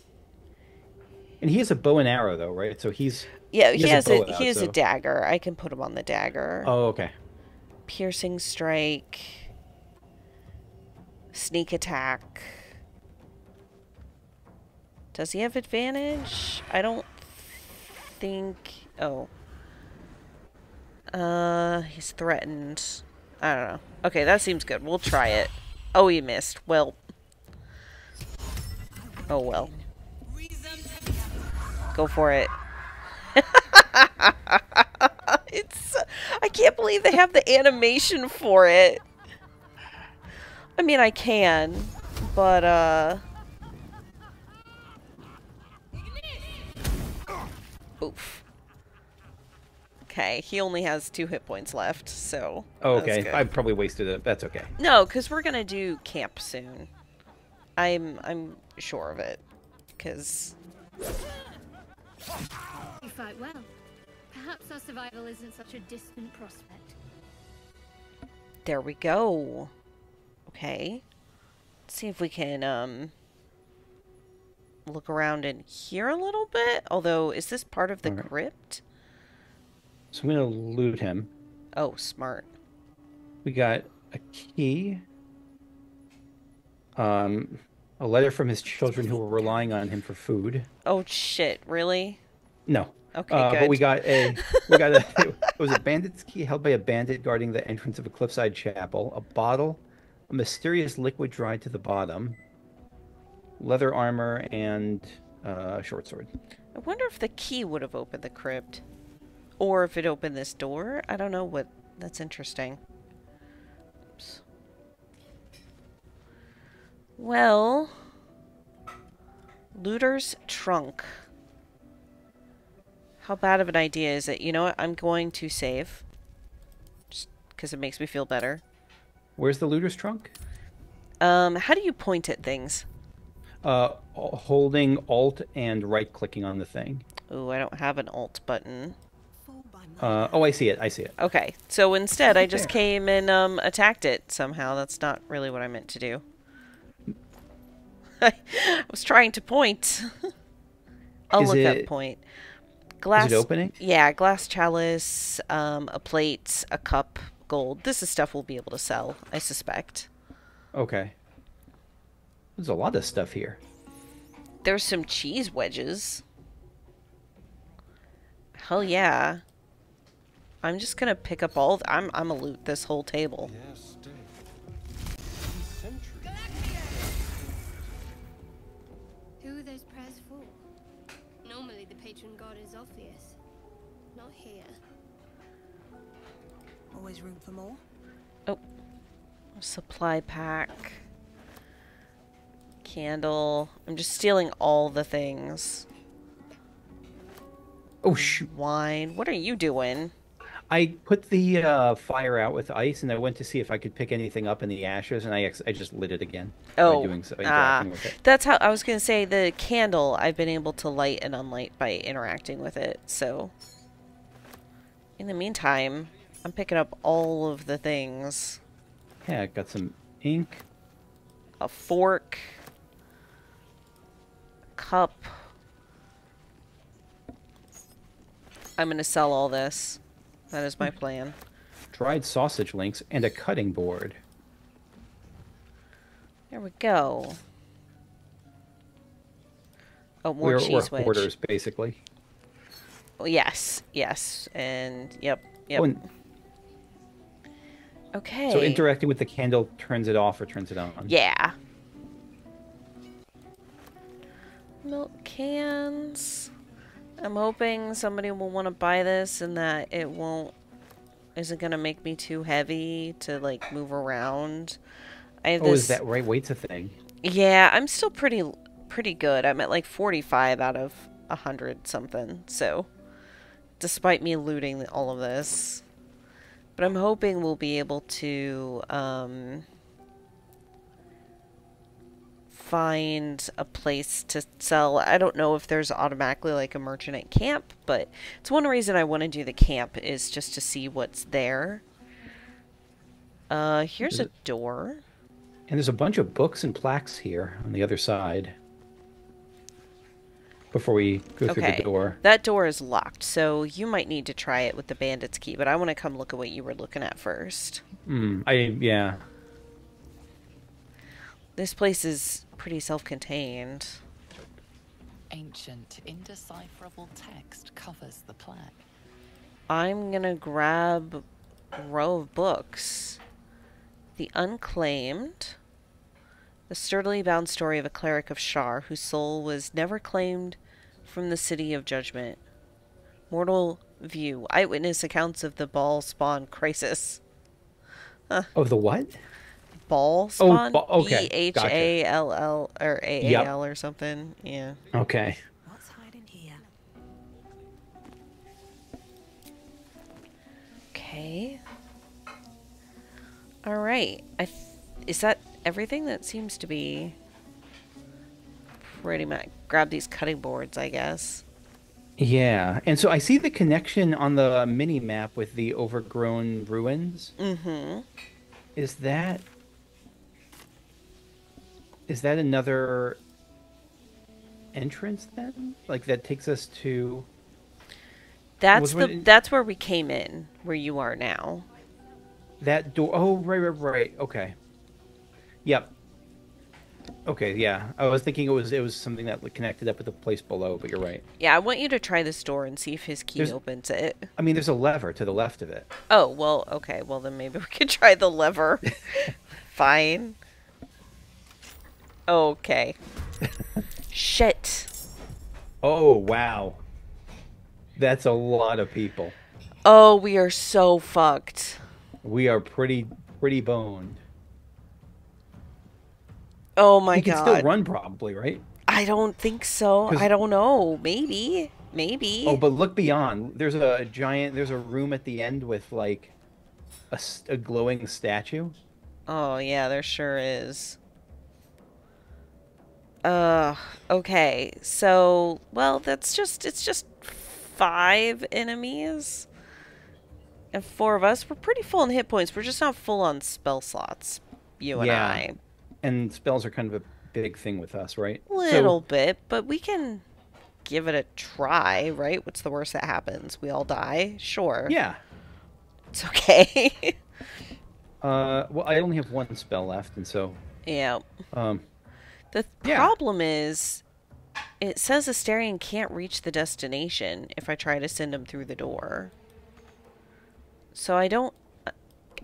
S2: And he has a bow and arrow, though, right? So he's
S1: yeah, he, has,
S2: bow
S1: a,
S2: out,
S1: he has a dagger. I can put him on the dagger.
S2: Oh, okay.
S1: Piercing strike. Sneak attack. Does he have advantage? I don't think. Oh. Uh, he's threatened. I don't know. Okay, that seems good. We'll try it. Oh, he missed. Well. Oh well. Go for it. (laughs) it's. I can't believe they have the animation for it. I mean, I can, but uh. Oof. Okay, he only has two hit points left, so.
S2: Oh, okay. I probably wasted it. That's okay.
S1: No, because we're gonna do camp soon. I'm I'm sure of it, because
S7: You fight well. Perhaps our survival isn't such a distant prospect.
S1: there we go. Okay, Let's see if we can um look around in here a little bit. Although, is this part of the
S2: Alright.
S1: crypt?
S2: So I'm gonna loot him.
S1: Oh, smart.
S2: We got a key. Um, a letter from his children who were relying on him for food.
S1: Oh shit! Really?
S2: No.
S1: Okay,
S2: Uh,
S1: good.
S2: but we got a we got a (laughs) it was a bandit's key held by a bandit guarding the entrance of a cliffside chapel. A bottle, a mysterious liquid dried to the bottom, leather armor, and uh, a short sword.
S1: I wonder if the key would have opened the crypt. Or if it opened this door. I don't know what... That's interesting. Well... Looter's trunk. How bad of an idea is it? You know what? I'm going to save. Just because it makes me feel better.
S2: Where's the looter's trunk?
S1: Um, how do you point at things?
S2: Uh, holding Alt and right clicking on the thing.
S1: Oh, I don't have an alt button.
S2: Uh, oh, I see it. I see it.
S1: Okay, so instead I just
S2: there.
S1: came and um, attacked it somehow. That's not really what I meant to do. (laughs) I was trying to point. (laughs) I'll
S2: Is
S1: look up point. Glass.
S2: opening?
S1: Yeah, glass chalice, um, a plate, a cup, gold. This is stuff we'll be able to sell, I suspect.
S2: Okay. There's a lot of stuff here.
S1: There's some cheese wedges. Hell yeah. I'm just gonna pick up all. Th- I'm I'm gonna loot this whole table.
S7: Who
S4: Always room for more.
S1: Oh, supply pack, candle. I'm just stealing all the things.
S2: Oh shoot!
S1: Wine. What are you doing?
S2: I put the uh, fire out with ice, and I went to see if I could pick anything up in the ashes, and I ex- I just lit it again. by
S1: Oh,
S2: doing so,
S1: ah,
S2: with it.
S1: that's how I was gonna say the candle. I've been able to light and unlight by interacting with it. So, in the meantime, I'm picking up all of the things.
S2: Yeah, I got some ink.
S1: A fork, cup. I'm gonna sell all this. That is my plan.
S2: dried sausage links, and a cutting board.
S1: There we go. Oh, more
S2: we're,
S1: cheese
S2: we're hoarders, basically.
S1: Oh, yes, yes, and yep, yep.
S2: Oh, and
S1: okay.
S2: So interacting with the candle turns it off or turns it on.
S1: Yeah. Milk cans. I'm hoping somebody will want to buy this and that it won't isn't gonna make me too heavy to like move around. I have
S2: Oh,
S1: this
S2: is that right? Weight's a thing.
S1: Yeah, I'm still pretty pretty good. I'm at like 45 out of 100 something. So, despite me looting all of this, but I'm hoping we'll be able to um, find a place to sell. I don't know if there's automatically like a merchant at camp, but it's one reason I want to do the camp is just to see what's there. Uh, here's a door.
S2: And there's a bunch of books and plaques here on the other side. Before we go through
S1: Okay,
S2: the door.
S1: that door is locked, so you might need to try it with the bandit's key. But I want to come look at what you were looking at first.
S2: Hmm. I yeah.
S1: This place is pretty self-contained.
S5: Ancient, indecipherable text covers the plaque.
S1: I'm gonna grab a row of books. The Unclaimed. The sturdily bound story of a cleric of Shar whose soul was never claimed from the city of judgment. Mortal View. Eyewitness accounts of the Bhaalspawn crisis.
S2: Of the what?
S1: Ball oh, spawn?
S2: ba- okay,
S1: B H A L L or A A L or something. Yeah.
S2: Okay.
S4: What's hiding here?
S1: Okay. All right. I th- is that everything? That seems to be pretty much. Grab these cutting boards, I guess.
S2: Yeah, and so I see the connection on the mini map with the overgrown ruins.
S1: Mm-hmm.
S2: Is that is that another entrance then? Like that takes us to
S1: That's the that's where we came in, where you are now.
S2: that door? Oh, right, right, right. Okay. Yep. Okay, yeah. I was thinking it was it was something that connected up with the place below, but you're right.
S1: Yeah, I want you to try this door and see if his key
S2: There's-
S1: opens it.
S2: I mean, there's a lever to the left of it.
S1: Oh, well, okay. Well, then maybe we could (laughs) try the lever. (laughs) Fine. Okay. Shit.
S2: Oh, wow. That's a lot of people.
S1: Oh, we are so fucked.
S2: We are pretty pretty boned.
S1: Oh my god.
S2: we can still run probably, right?
S1: I don't think so. I don't know. Maybe. Maybe.
S2: Oh, but look beyond. There's a giant. There's a room at the end with like a glowing statue.
S1: Oh, yeah, there sure is. Uh, okay. So, well, that's just, it's just five enemies. And four of us. We're pretty full on hit points. We're just not full on spell slots. You and
S2: Yeah.
S1: I.
S2: And spells are kind of a big thing with us, right? So-
S1: Little bit, but we can give it a try, right? What's the worst that happens? We all die? Sure.
S2: yeah.
S1: It's okay. (laughs)
S2: Uh, well, I only have one spell left, and so
S1: yeah.
S2: um,
S1: The
S2: Yeah.
S1: problem is, it says Astarion can't reach the destination if I try to send him through the door. So I don't.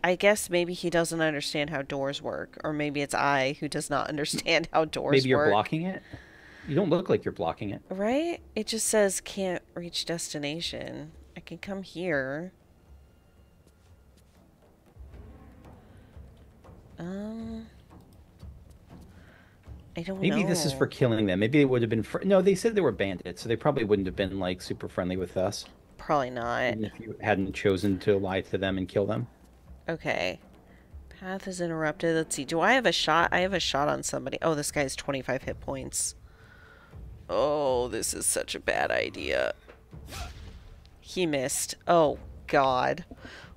S1: I guess maybe he doesn't understand how doors work, or maybe it's I who does not (laughs) understand how doors work.
S2: maybe you're
S1: work.
S2: blocking it. You don't look like you're blocking it.
S1: Right? It just says can't reach destination. I can come here. Um. I don't
S2: Maybe
S1: know.
S2: this is for killing them. Maybe it would have been. Fr- no, they said they were bandits, so they probably wouldn't have been like super friendly with us.
S1: Probably not.
S2: Even if you hadn't chosen to lie to them and kill them.
S1: Okay. Path is interrupted. Let's see. Do I have a shot? I have a shot on somebody. Oh, this guy guy's 25 hit points. Oh, this is such a bad idea. He missed. Oh, God.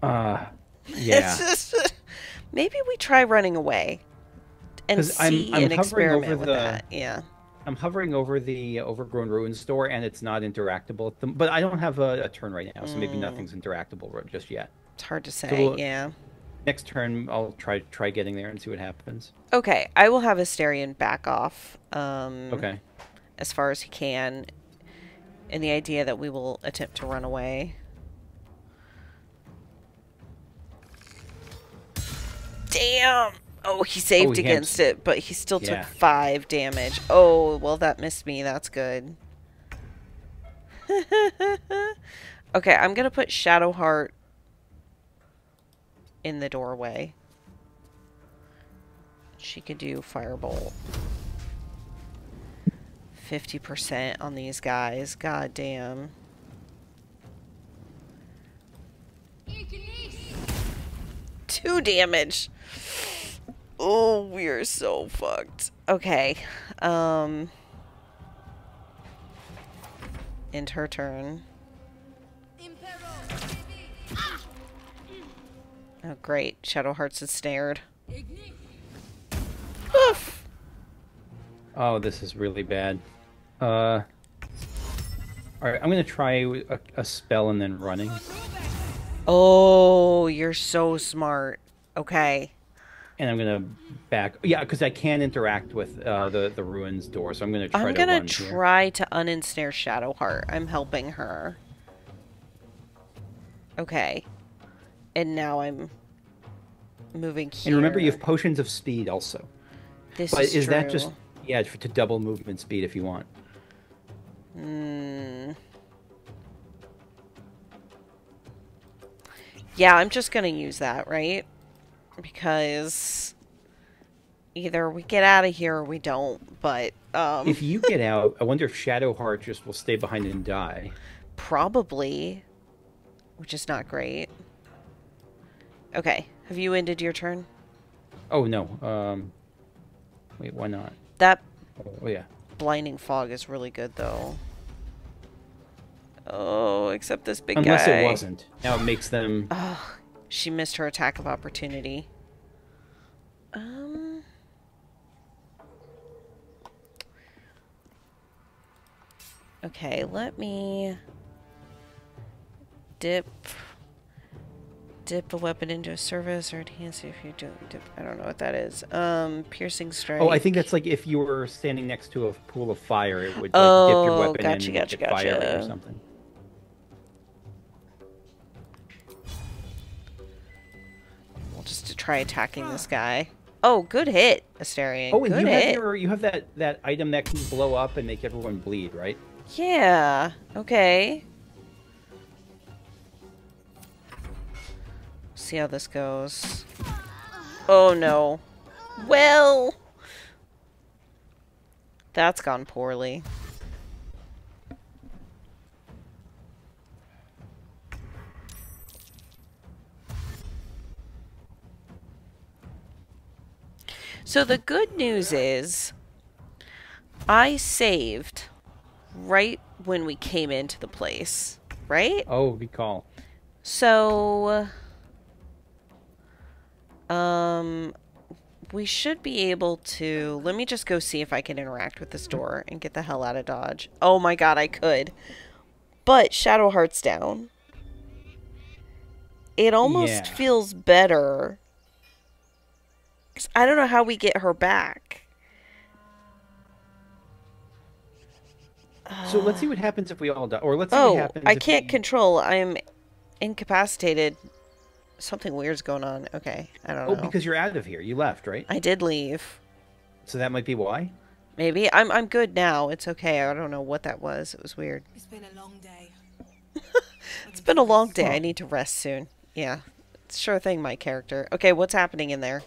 S2: Uh, (laughs) yeah.
S1: It's just- Maybe we try running away and
S2: 'Cause I'm-
S1: see
S2: I'm
S1: and experiment with
S2: the-
S1: that. Yeah.
S2: I'm hovering over the overgrown ruins door, and it's not interactable. At the, but I don't have a, a turn right now, so maybe
S1: Mm.
S2: nothing's interactable just yet.
S1: It's hard to say.
S2: we'll-
S1: yeah.
S2: Next turn, I'll try try getting there and see what happens.
S1: Okay. I will have Astarion back off. Um,
S2: Okay.
S1: as far as he can in the idea that we will attempt to run away. Damn! Oh, he saved
S2: he
S1: against it, but he still took five damage. Oh, well, that missed me. That's good. (laughs) okay, I'm gonna put Shadowheart in the doorway. She could do Firebolt. 50% on these guys. God damn. Two damage. Oh, we are so fucked. Okay. Um. End her turn. Oh, great. shadow Shadowheart's ensnared. Oof.
S2: Oh, this is really bad. Uh. All right, I'm gonna try a, a spell and then running.
S1: Oh, you're so smart. Okay.
S2: And I'm gonna back. Yeah, because I can interact with uh, the the ruins door, so I'm gonna try to.
S1: I'm
S2: to
S1: gonna
S2: here.
S1: try to uninsnare Shadowheart. I'm helping her. Okay. And now I'm moving here.
S2: And remember, you have potions of speed also.
S1: This
S2: but
S1: is
S2: is that just yeah to double movement speed if you want?
S1: Hmm. Yeah, I'm just gonna use that, right? Because either we get out of here or we don't. But um,
S2: If you get out, (laughs) I wonder if Shadowheart just will stay behind and die.
S1: probably, which is not great. Okay. Have you ended your turn?
S2: Oh no. Um. Wait, why not?
S1: That
S2: Oh yeah.
S1: blinding fog is really good, though. Oh, except this big
S2: Unless
S1: guy.
S2: it wasn't. Now it makes them.
S1: Oh, she missed her attack of opportunity. Um. Okay, let me dip dip a weapon into a service or enhance it if you don't dip. I don't know what that is. Um, piercing strike.
S2: Oh, I think that's like if you were standing next to a pool of fire, it would like, dip
S1: Oh,
S2: your weapon
S1: gotcha,
S2: and
S1: gotcha,
S2: get fire or something.
S1: We'll just try attacking this guy. Oh, good hit, Astarion.
S2: Oh, and
S1: good
S2: you
S1: hit.
S2: have your you have that that item that can blow up and make everyone bleed, right?
S1: Yeah. Okay. See how this goes. Oh no. Well. That's gone poorly. So the good news is I saved right when we came into the place, right?
S2: Oh, good call.
S1: So, um, we should be able to. Let me just go see if I can interact with this door and get the hell out of Dodge. Oh my god, I could. But Shadowheart's down. It almost
S2: Yeah.
S1: feels better. I don't know how we get her back.
S2: So let's see what happens if we all die, or let's see what
S1: Oh,
S2: happens.
S1: I can't
S2: we-
S1: control. I'm incapacitated. Something weird's going on. Okay, I don't
S2: Oh,
S1: know.
S2: Oh, because you're out of here. You left, right?
S1: I did leave.
S2: So that might be why.
S1: Maybe I'm I'm good now. It's okay. I don't know what that was. It was weird.
S4: It's been a long day. (laughs)
S1: It's been a long day. I need to rest soon. Yeah, sure thing, my character. Okay, what's happening in there?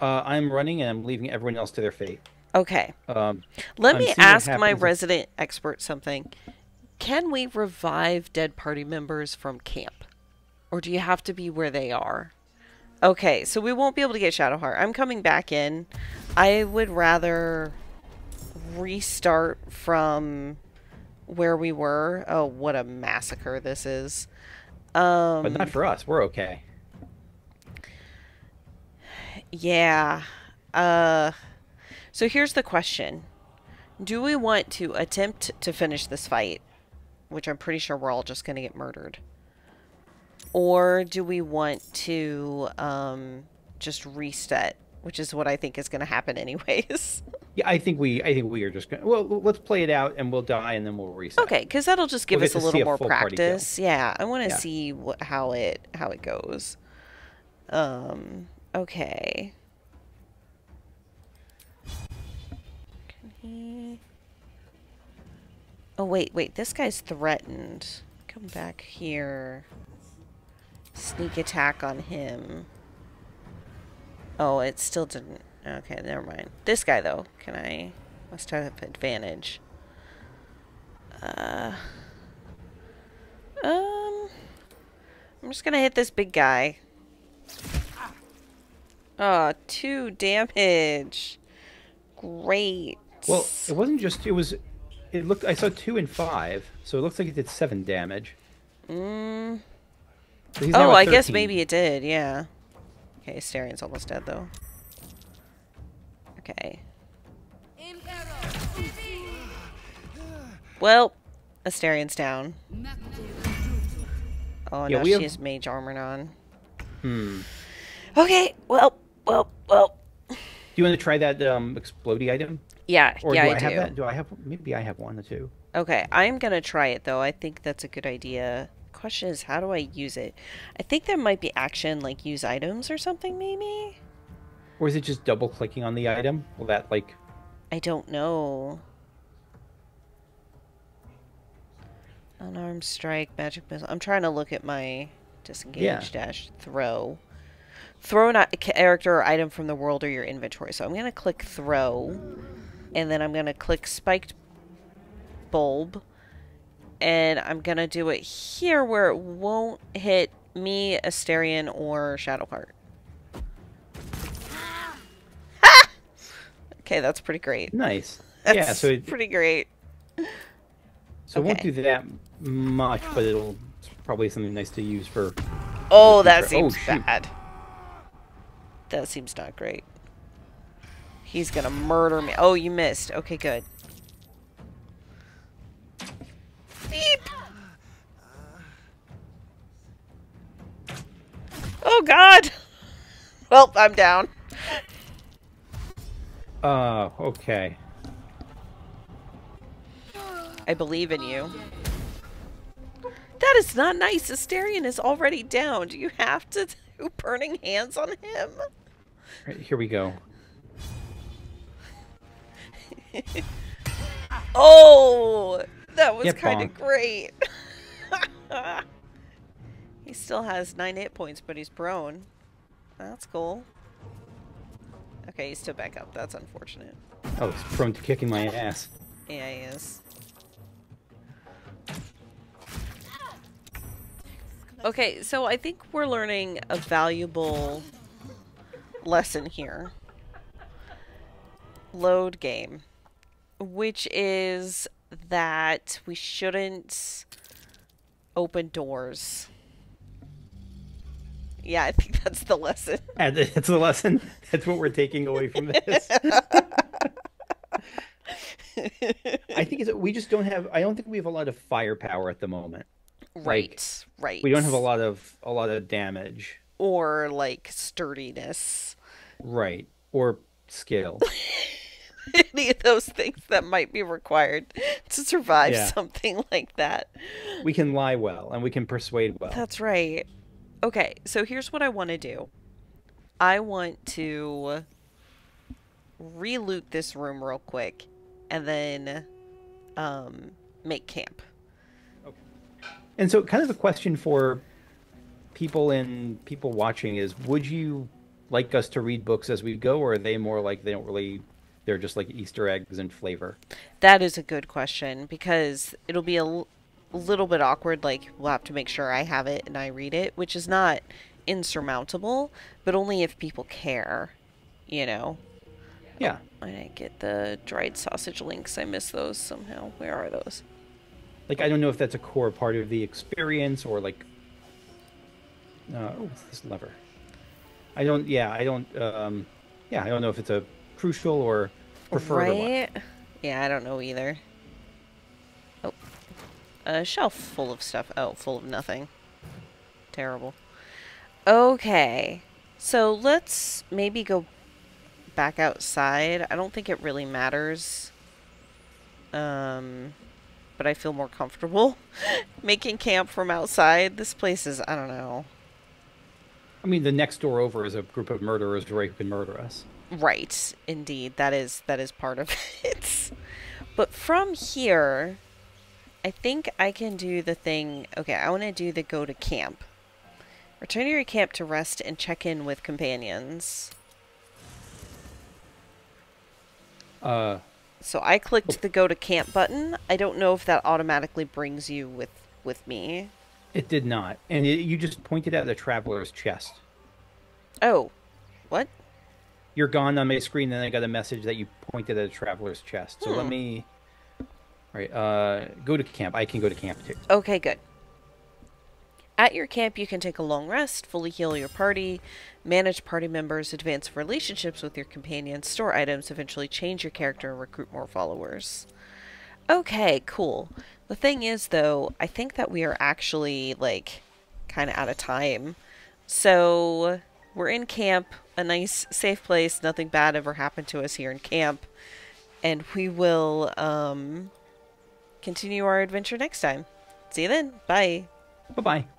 S2: Uh, I'm running and I'm leaving everyone else to their fate.
S1: Okay,
S2: Um,
S1: let
S2: I'm
S1: me ask my resident expert something. Can we revive dead party members from camp, or do you have to be where they are? Okay, so we won't be able to get Shadowheart. I'm coming back in. I would rather restart from where we were. Oh, what a massacre this is. Um,
S2: but not for us. We're okay.
S1: Yeah. Uh, so here's the question. Do we want to attempt to finish this fight, which I'm pretty sure we're all just going to get murdered? Or do we want to um, just reset, which is what I think is going to happen anyways? (laughs)
S2: Yeah, I think we. I think we are just going. to Well, let's play it out, and we'll die, and then we'll reset.
S1: okay, because that'll just give
S2: We'll
S1: us a little more
S2: kill.
S1: practice. Yeah, I want to
S2: Yeah.
S1: see what how it how it goes. Um. Okay. Can he? Oh wait, wait. This guy's threatened. Come back here. Sneak attack on him. Oh, it still didn't. Okay, never mind. This guy though, can I? Must have advantage. Uh. Um. I'm just gonna hit this big guy. Oh, two damage. Great.
S2: Well, it wasn't just. It was. It looked. I saw two and five, so it looks like it did seven damage.
S1: Mm.
S2: So
S1: Oh, I guess maybe it did, yeah. Okay, Astarion's almost dead, though. Okay. Well, Astarion's down. Oh,
S2: Yeah,
S1: no,
S2: we
S1: she
S2: have-
S1: has mage armor on.
S2: Hmm.
S1: Okay, well, well, well.
S2: Do you want to try that um, explodey item?
S1: Yeah,
S2: Or
S1: yeah,
S2: do
S1: I
S2: I, have that? Do I have? Maybe I have one or two.
S1: Okay, I'm gonna try it though. I think that's a good idea. Question is, how do I use it? I think there might be action like use items or something, maybe?
S2: Or is it just double clicking on the item? Will that like?
S1: I don't know. Unarmed strike, magic missile. I'm trying to look at my disengage
S2: Yeah.
S1: dash throw. Throw a character or item from the world or your inventory. So I'm gonna click throw, and then I'm gonna click spiked bulb, and I'm gonna do it here where it won't hit Me, Astarion, or Shadowheart. Ah! (laughs) Okay, that's pretty great.
S2: Nice. (laughs)
S1: That's
S2: yeah, so it,
S1: pretty great.
S2: so it won't do that much, but it'll it's probably something nice to use for.
S1: Oh,
S2: the
S1: that
S2: future. Oh,
S1: seems bad. That seems not great. He's gonna murder me. Oh, you missed. Okay, good. Oh God. (laughs) Well, I'm down.
S2: Uh, okay.
S1: I believe in you. That is not nice. Astarion is already down. Do you have to do burning hands on him?
S2: Right, here we go. (laughs)
S1: Oh, that was kind of great. (laughs) he still has nine hit points, but he's prone. That's cool. Okay, he's still back up. That's unfortunate.
S2: Oh, it's prone to kicking my ass.
S1: Yeah, he is. Okay, so I think we're learning a valuable lesson here. Load game. Which is that we shouldn't open doors. Yeah, I think that's the lesson. (laughs)
S2: And that's the lesson. (laughs) That's what we're taking away from this. I think we just don't have. I don't think we have a lot of firepower at the moment.
S1: Right, right.
S2: We don't have a lot of a lot of damage.
S1: Or, like, sturdiness.
S2: Right. Or skill. (laughs)
S1: any of those things that might be required to survive
S2: Yeah.
S1: something like that.
S2: we can lie well and we can persuade well.
S1: That's right. Okay, so here's what I want to do. I want to re-loot this room real quick and then um make camp. Okay.
S2: And so, kind of a question for people and people watching is: Would you like us to read books as we go, or are they more like they don't really? They're just like Easter eggs and flavor.
S1: That is a good question because it'll be a little bit awkward. Like, we'll have to make sure I have it and I read it, which is not insurmountable, but only if people care, you know?
S2: Yeah.
S1: I didn't get the dried sausage links. I missed those somehow. Where are those?
S2: Like I don't know if that's a core part of the experience or like. Uh, oh, this lever? I don't. Yeah, I don't. Um, yeah, I don't know if it's a crucial or preferred
S1: right? Yeah, I don't know either. A shelf full of stuff. Oh, full of nothing. Terrible. Okay. So let's maybe go back outside. I don't think it really matters. Um, but I feel more comfortable (laughs) making camp from outside. This place is, I don't know.
S2: I mean, the next door over is a group of murderers right who can murder us.
S1: Right, indeed. That is that is part of (laughs) it. But from here, I think I can do the thing. Okay, I want to do the go to camp. Return to your camp to rest and check in with companions.
S2: Uh,
S1: So I clicked the go to camp button. I don't know if that automatically brings you with with me.
S2: it did not, and it, you just pointed at the traveler's chest.
S1: Oh, what?
S2: You're gone on my screen, then I got a message that you pointed at a traveler's chest. So let
S1: Hmm.
S2: me. All right, uh, go to camp. I can go to camp too.
S1: Okay, good. At your camp, you can take a long rest, fully heal your party, manage party members, advance relationships with your companions, store items, eventually change your character, and recruit more followers. Okay, cool. The thing is, though, I think that we are actually, like, kind of out of time. So, we're in camp, a nice, safe place. Nothing bad ever happened to us here in camp. And we will, um, continue our adventure next time. See you then. Bye.
S2: Bye bye.